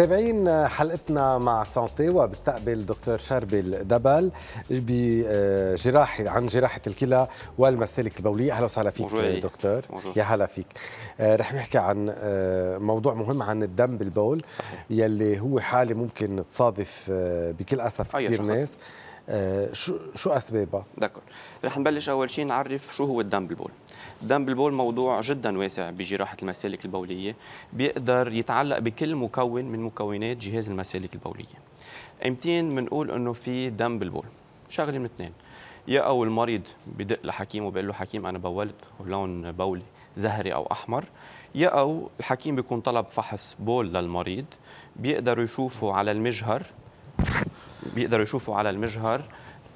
متابعين حلقتنا مع Santé وبستقبل دكتور شربل دبل بجراحه عن جراحة الكلى والمسالك البولية أهلا وسهلا فيك موجود. دكتور موجود. يا هلا فيك آه، رح نحكي عن آه، موضوع مهم عن الدم بالبول صحيح يلي هو حالة ممكن تصادف آه، بكل أسف أي كثير. ناس شو شو أسبابها؟ دكتور رح نبلش أول شيء نعرف شو هو الدم بالبول الدم بالبول موضوع جدا واسع بجراحة المسالك البولية بيقدر يتعلق بكل مكون من مكونات جهاز المسالك البولية. أمتين بنقول إنه في دم بالبول شغلة من اثنين. يا أو المريض بدق لحكيمه بيقول له حكيم أنا بولت ولون بولي زهري أو أحمر. يا أو الحكيم بيكون طلب فحص بول للمريض بيقدروا يشوفوا على المجهر بيقدروا يشوفوا على المجهر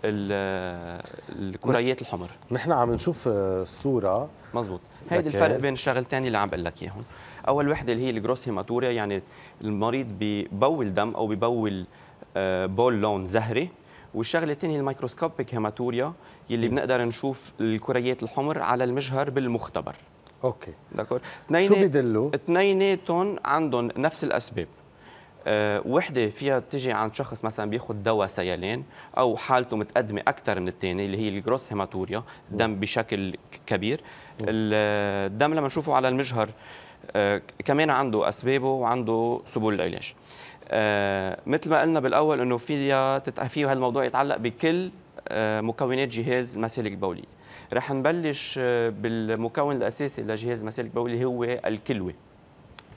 ال- الكريات الحمر. نحن عم نشوف آه، الصورة. مزبوط. هيدي الفرق بين الشغلتين اللي عم بقول لك إياهم. أول وحدة اللي هي ال gross hematuria يعني المريض ببول دم أو ببول آه، بول لون زهري. والشغلة الثانية ال microscopic hematuria يلي بنقدر نشوف الكريات الحمر على المجهر بالمختبر. أوكي. دكتور شو بيدلوا؟ اثنيناتهم عندهم نفس الأسباب. وحدة فيها تجي عند شخص مثلا بياخذ دواء سيلان أو حالته متقدمة أكثر من الثاني اللي هي ال gross hematuria دم بشكل كبير. ال- الدم لما نشوفه على المجهر أه كمان عنده أسبابه وعنده سبل العلاج. أه مثل ما قلنا بالأول إنه فيها فيه هالموضوع يتعلق بكل مكونات جهاز المسالك البوليه رح نبلش آه، بالمكون الأساسي لجهاز المسالك البوليه هو الكلوة.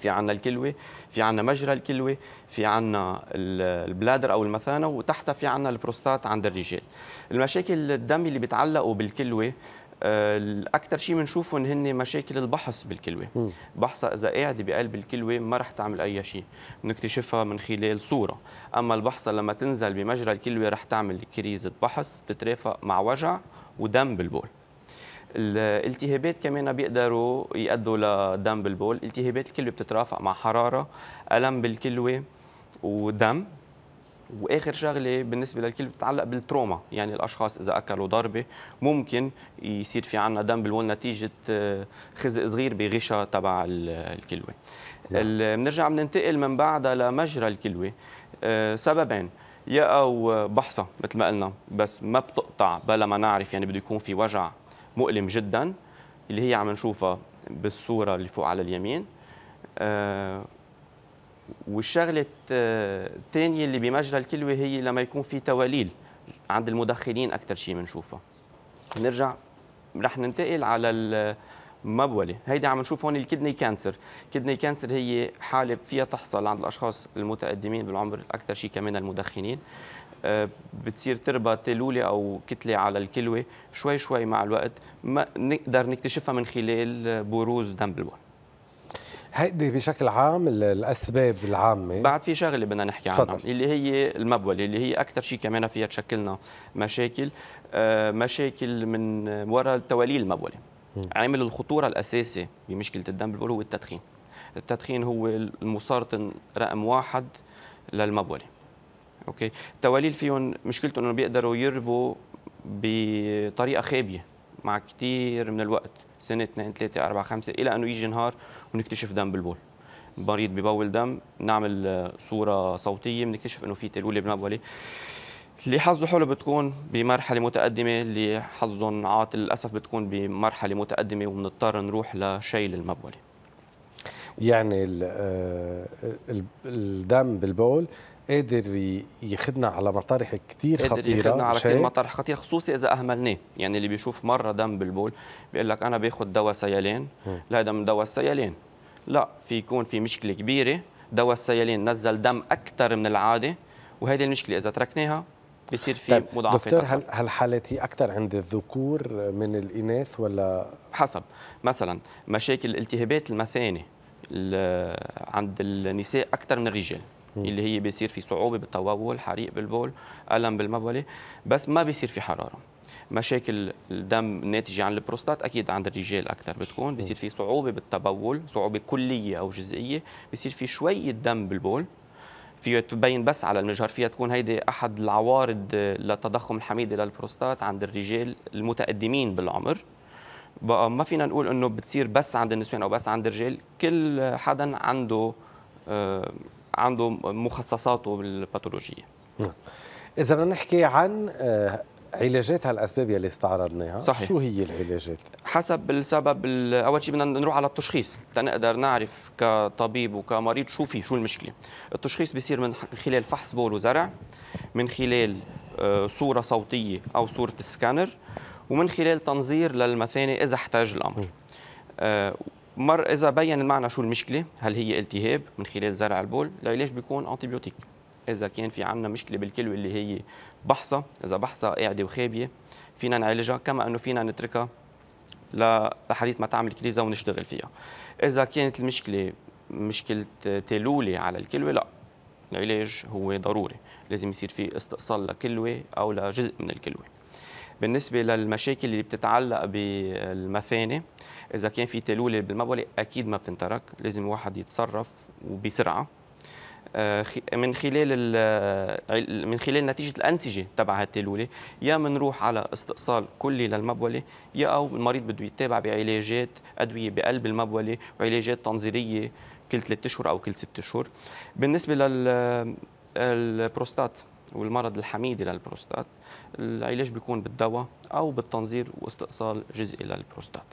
في عنا الكلوة في عنا مجرى الكلوة في عنا ال- البلادر أو المثانة وتحتها في عنا البروستات عند الرجال. المشاكل الدم اللي بيتعلقوا بالكلوة آه، الأكثر شيء بنشوفهم هن مشاكل البحص بالكلوة. مم. بحصة إذا قاعدة بقلب الكلوة ما رح تعمل أي شيء بنكتشفها من خلال صورة. أما البحصة لما تنزل بمجرى الكلوة رح تعمل كريزة بحص تترافق مع وجع ودم بالبول. الالتهابات كمان بيقدروا يؤدوا لدم بالبول التهابات الكلوة بتترافق مع حرارة ألم بالكلوة ودم. وآخر شغلة بالنسبة للكلى بتتعلق بالتروما يعني الأشخاص إذا أكلوا ضربة ممكن يصير في عنا دم بالبول نتيجة آه، خزق صغير بغشاء تبع ال- الكلوة. ال- بنرجع بننتقل من بعدها لمجرى الكلوة. آه، سببين يا أو بحصه مثل ما قلنا بس ما بتقطع بلا ما نعرف يعني بده يكون في وجع مؤلم جدا اللي هي عم نشوفها بالصورة اللي فوق على اليمين. آه، والشغلة آه، الثانية اللي بمجرى الكلوة هي لما يكون في تواليل عند المدخنين أكثر شيء بنشوفها نرجع رح ننتقل على المبوله هيدي عم نشوف هون ال kidney cancer. kidney cancer هي حالة فيها تحصل عند الأشخاص المتقدمين بالعمر أكثر شيء كمان المدخنين. آه، بتصير تربى تلولة أو كتلة على الكلوة شوي شوي مع الوقت ما نقدر نكتشفها من خلال بروز دم بالبول. هيدي بشكل عام ال- الأسباب العامة. بعد في شغلة بدنا نحكي عنها تفضل. اللي هي المبولة اللي هي أكثر شيء كمان فيها تشكلنا مشاكل. آه، مشاكل من وراء التواليل المبولة. عامل الخطورة الأساسي بمشكلة الدم بالبول هو التدخين. التدخين هو المسرطن رقم واحد للمبولة. أوكي؟ التواليل فيهم مشكلتهم إنه بيقدروا يربوا بطريقة خابية مع كثير من الوقت سنة اثنين ثلاثة أربعة خمسة إلى أنه يجي نهار ونكتشف دم بالبول. مريض ببول دم نعمل صورة صوتية بنكتشف إنه في تلولة بالمبولة. اللي حظه حلو بتكون بمرحلة متقدمة اللي حظهم عاطل للأسف بتكون بمرحلة متقدمة وبنضطر نروح لشيل المبولة. يعني آه، ال- الدم بالبول قادر ي- ياخذنا على مطارح كثير قادر خطيرة ياخذنا على مش كثير هيك؟ مطرح خطير خصوصي إذا أهملناه. يعني اللي بيشوف مرة دم بالبول بيقول لك أنا باخذ دواء سيلان مم. لا هذا من دواء السيلان لا في يكون في مشكلة كبيرة. دواء السيلان نزل دم أكثر من العادة وهذه المشكلة إذا تركناها بصير في طيب مضاعفات دكتور. هل هالحالات هي أكثر عند الذكور من الإناث ولا؟ حسب مثلا مشاكل الالتهابات المثانه ال- عند النساء أكثر من الرجال مم. اللي هي بيصير في صعوبة بالتبول حريق بالبول ألم بالمبولة بس ما بيصير في حرارة. مشاكل الدم الناتجة عن البروستات أكيد عند الرجال أكثر بتكون. بيصير في صعوبة بالتبول صعوبة كلية أو جزئية. بيصير في شوية دم بالبول فيها تبين بس على المجهر فيها تكون هيدي أحد العوارض للتضخم الحميدي للبروستات عند الرجال المتقدمين بالعمر. بقى ما فينا نقول إنه بتصير بس عند النسوان أو بس عند الرجال كل حدا عنده آه، عنده مخصصاته بالباثولوجية. إذا بدنا نحكي عن آه، علاجات هالأسباب يلي استعرضناها. صحيح. شو هي العلاجات؟ حسب السبب ال- أول شيء بدنا نروح على التشخيص. تنقدر نعرف كطبيب وكمريض شو في شو المشكلة. التشخيص بيصير من خلال فحص بول وزرع من خلال آه، صورة صوتية أو صورة السكانر ومن خلال تنظير للمثانة إذا احتاج الأمر. آه، مر إذا بين معنا شو المشكلة هل هي التهاب من خلال زرع البول؟ العلاج بيكون antibiotic إذا كان في عندنا مشكلة بالكلوة اللي هي بحصة إذا بحصة قاعدة وخابية فينا نعالجها كما إنه فينا نتركها لحديث ما تعمل كريزه ونشتغل فيها. إذا كانت المشكلة مشكلة تلولة على الكلوة لا العلاج هو ضروري. لازم يصير في استئصال لكلوة أو لجزء من الكلوة. بالنسبة للمشاكل اللي بتتعلق بالمثانة إذا كان في تلولة بالمبولة أكيد ما بتنترك. لازم الواحد يتصرف وبسرعة. من خلال ال- من خلال نتيجة الأنسجة تبع هالتلوله يا بنروح على استئصال كلي للمبولة يا أو المريض بده يتابع بعلاجات أدوية بقلب المبولة وعلاجات تنظيريه كل ثلاث اشهر أو كل ست اشهر بالنسبة لل البروستات والمرض الحميدي للبروستات العلاج بيكون بالدواء أو بالتنظير واستئصال جزئي للبروستات.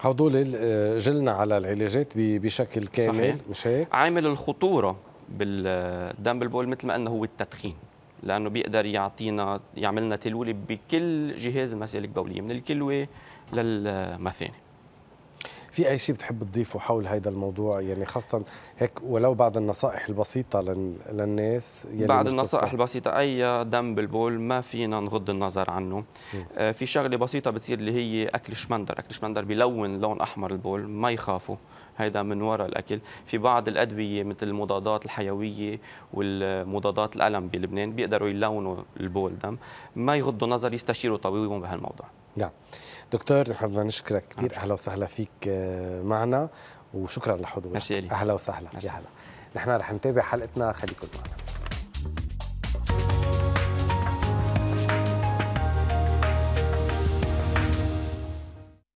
هدول آه، جلنا على العلاجات بشكل كامل صحيح. مش هيك عامل الخطورة بالدم بالبول مثل ما قلنا هو التدخين لأنه بيقدر يعطينا يعمل لنا تلوله بكل جهاز المسالك البوليه من الكلوة للمثانه في أي شيء بتحب تضيفه حول هذا الموضوع؟ يعني خاصة هيك ولو بعض النصائح البسيطة لل- للناس بعد مش النصائح بتطلع. البسيطة أي دم بالبول ما فينا نغض النظر عنه. آه في شغلة بسيطة بتصير اللي هي أكل شمندر. أكل شمندر بيلون لون أحمر البول ما يخافوا. هيدا من وراء الأكل. في بعض الأدوية مثل المضادات الحيوية والمضادات الألم بلبنان بيقدروا يلونوا البول دم. ما يغضوا نظر يستشيروا طبيبهم بهالموضوع. نعم. دكتور نحن بدنا نشكرك كثير نعم. أهلا وسهلا فيك آه، معنا وشكرا لحضورك ميرسي. أهلا وسهلا. يا هلا نحن رح نتابع حلقتنا خليكم معنا